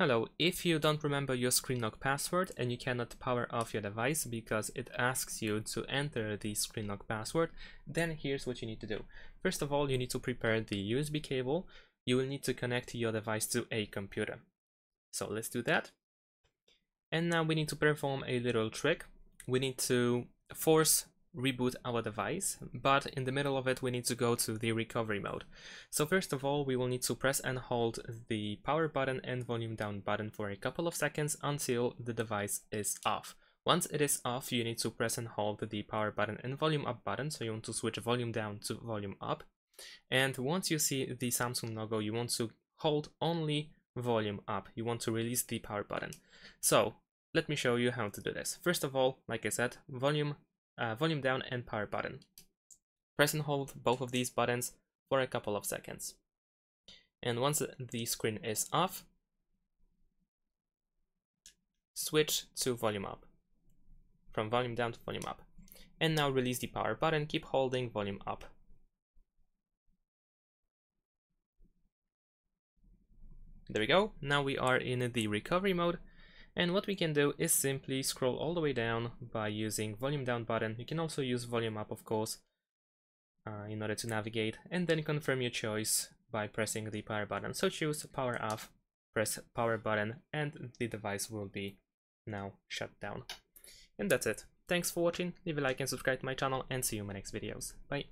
Hello, if you don't remember your screen lock password and you cannot power off your device because it asks you to enter the screen lock password, then here's what you need to do. First of all, you need to prepare the USB cable. You will need to connect your device to a computer. So let's do that. And now we need to perform a little trick. We need to force reboot our device, but in the middle of it we need to go to the recovery mode. So first of all we will need to press and hold the power button and volume down button for a couple of seconds until the device is off. Once it is off you need to press and hold the power button and volume up button, so you want to switch volume down to volume up. And once you see the Samsung logo you want to hold only volume up, you want to release the power button. So let me show you how to do this. First of all, like I said, volume uh, volume down and power button. Press and hold both of these buttons for a couple of seconds. And once the screen is off, switch to volume up. From volume down to volume up. And now release the power button, keep holding volume up. There we go, now we are in the recovery mode and what we can do is simply scroll all the way down by using volume down button. You can also use volume up, of course, uh, in order to navigate, and then confirm your choice by pressing the power button. So choose power off, press power button, and the device will be now shut down. And that's it. Thanks for watching, leave a like and subscribe to my channel, and see you in my next videos. Bye!